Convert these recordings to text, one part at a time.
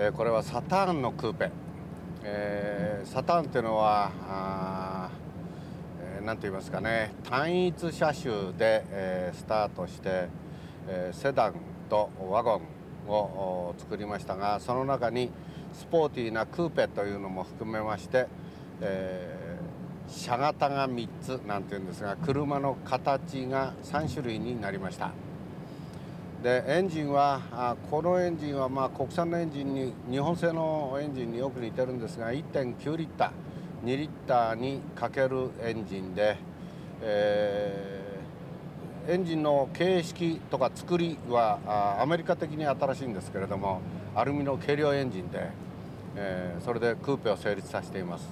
えー、これはサターンのクーペ、えー、サターンっていうのはあ、えー、なんて言いますかね単一車種で、えー、スタートして、えー、セダンとワゴンを作りましたがその中にスポーティーなクーペというのも含めまして、えー、車型が3つなんていうんですが車の形が3種類になりました。でエンジンはあこのエンジンはまあ国産のエンジンに日本製のエンジンによく似てるんですが1.9リッター2リッターにかけるエンジンで、えー、エンジンの形式とか作りはあアメリカ的に新しいんですけれどもアルミの軽量エンジンで、えー、それでクーペを成立させています、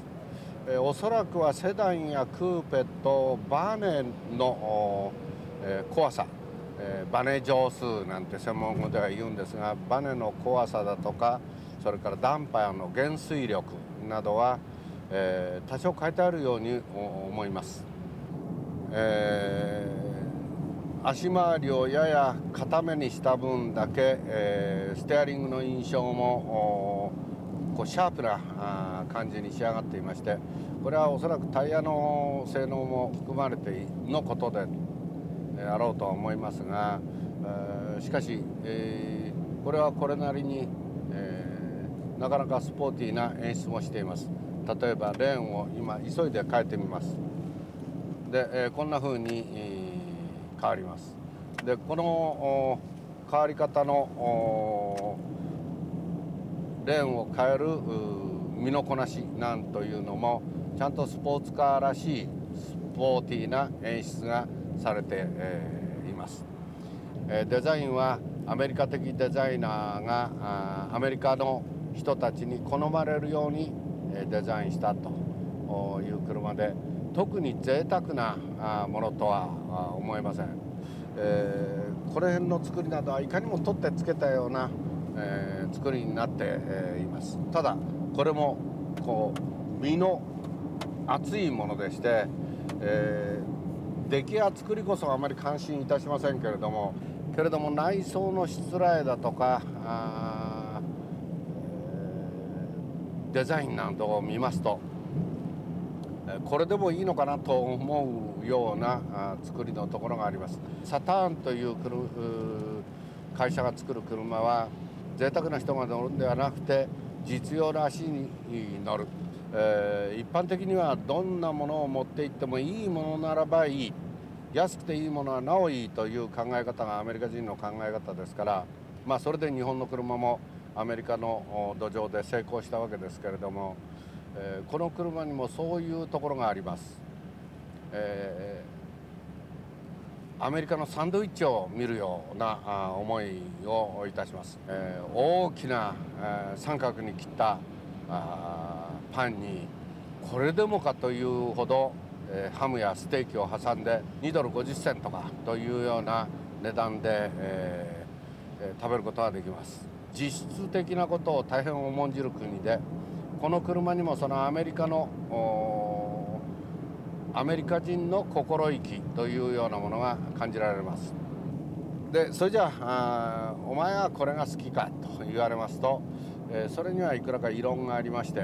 えー、おそらくはセダンやクーペとバーネンの、えー、怖さえー、バネ乗数なんて専門語では言うんですがバネの怖さだとかそれからダンパーの減衰力などは、えー、多少変えてあるように思います、えー、足回りをやや固めにした分だけ、え、ステアリングの印象もこうシャープな感じに仕上がっていましてこれはおそらくタイヤの性能も含まれてのことであろうとは思いますが、えー、しかし、えー、これはこれなりに、えー、なかなかスポーティーな演出もしています。例えばレーンを今急いで変えてみます。で、えー、こんな風に、えー、変わります。でこの変わり方のレーンを変える身のこなしなんというのもちゃんとスポーツカーらしいスポーティーな演出がされて、えー、います、えー、デザインはアメリカ的デザイナーがアメリカの人たちに好まれるようにデザインしたという車で特に贅沢なものとは思えません、えー、この辺の作りなどはいかにも取ってつけたような、えー、作りになって、えー、います。ただこれもこう身の厚いものでして、えー出来や作りこそあまり感心いたしませんけれどもけれども内装のしつらえだとかあ、えー、デザインなんかを見ますとこれでもいいのかなと思うような作りのところがあります。サターンという会社が作る車は贅沢な人が乗るんではなくて実用な足に乗る。えー、一般的にはどんなものを持っていってもいいものならばいい安くていいものはなおいいという考え方がアメリカ人の考え方ですから、まあ、それで日本の車もアメリカの土壌で成功したわけですけれども、えー、この車にもそういうところがあります。えー、アメリカのサンドイッチを見るような思いをいたします、えー、大きな、え、三角に切ったパンにこれでもかというほど、え、ハムやステーキを挟んで2ドル50セントかというような値段で、え、食べることができます。実質的なことを大変重んじる国でこの車にもそのアメリカのアメリカ人の心意気というようなものが感じられます。でそれじゃあお前はこれが好きかと言われますと、えー、それにはいくらか異論がありまして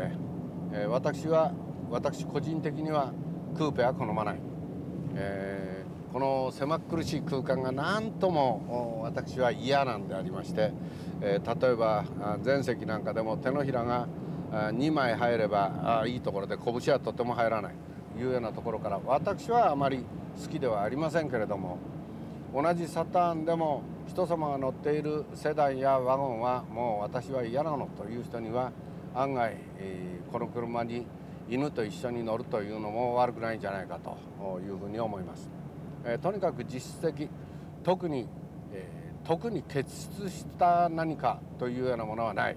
えー、私は私個人的にはクーペは好まない、えー、この狭苦しい空間が何とも私は嫌なんでありまして、えー、例えば前席なんかでも手のひらが2枚入ればあいいところで拳はとても入らない。というようなところから私はあまり好きではありませんけれども同じサターンでも人様が乗っているセダンやワゴンはもう私は嫌なのという人には案外、えー、この車に犬と一緒に乗るというのも悪くないんじゃないかというふうに思います。えー、とにかく実質的特に、えー、特に傑出した何かというようなものはない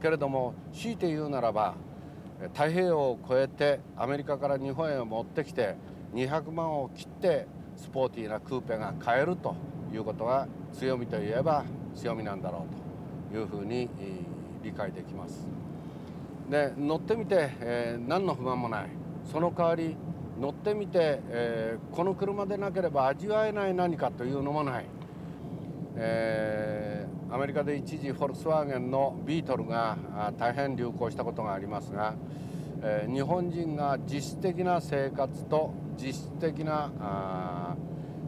けれども強いて言うならば太平洋を越えてアメリカから日本へ持ってきて200万を切ってスポーティーなクーペが買えるということが強みといえば強みなんだろうというふうに理解できます。で乗ってみて、えー、何の不満もない。その代わり乗ってみて、えー、この車でなければ味わえない何かというのもない、えアメリカで一時フォルクスワーゲンのビートルが大変流行したことがありますが、えー、日本人が実質的な生活と実質的な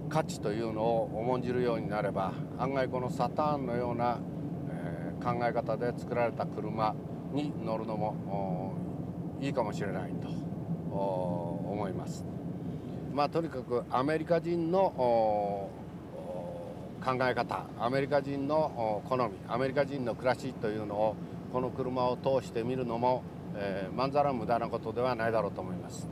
価値というのを重んじるようになれば案外このサターンのような、え、考え方で作られた車に乗るのもいいかもしれないと思います。まあ、とにかくアメリカ人の考え方アメリカ人の好みアメリカ人の暮らしというのをこの車を通して見るのも、えー、まんざら無駄なことではないだろうと思います、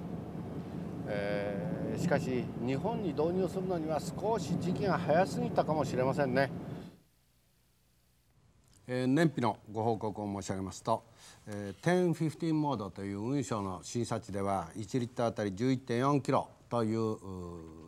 えー、しかし日本に導入するのには少し時期が早すぎたかもしれませんね、えー、燃費のご報告を申し上げますと、えー、1015モードという運輸省の審査値では1リッターあたり11.4キロという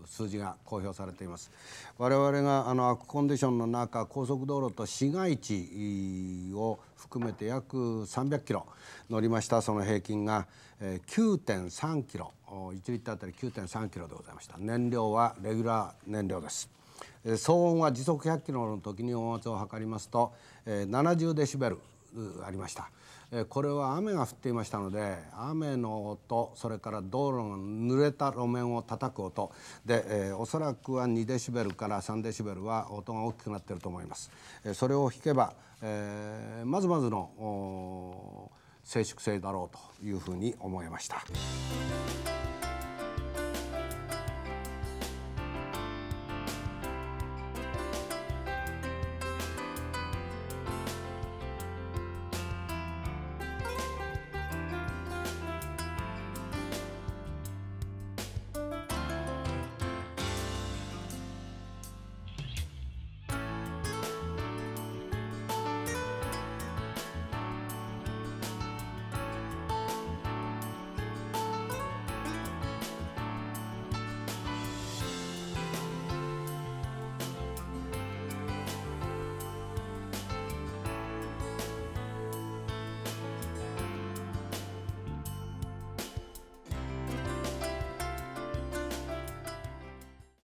数字が公表されています。我々があの悪コンディションの中高速道路と市街地を含めて約300キロ乗りました。その平均が9.3キロ1リッターあたり9.3キロでございました。燃料はレギュラー燃料です。騒音は時速100キロの時に音圧を測りますと70デシベルありましたこれは雨が降っていましたので雨の音それから道路の濡れた路面を叩く音で、えー、おそらくは2デシベルから3デシベルは音が大きくなっていると思います。それを引けば、えー、まずまずの静粛性だろうというふうに思いました。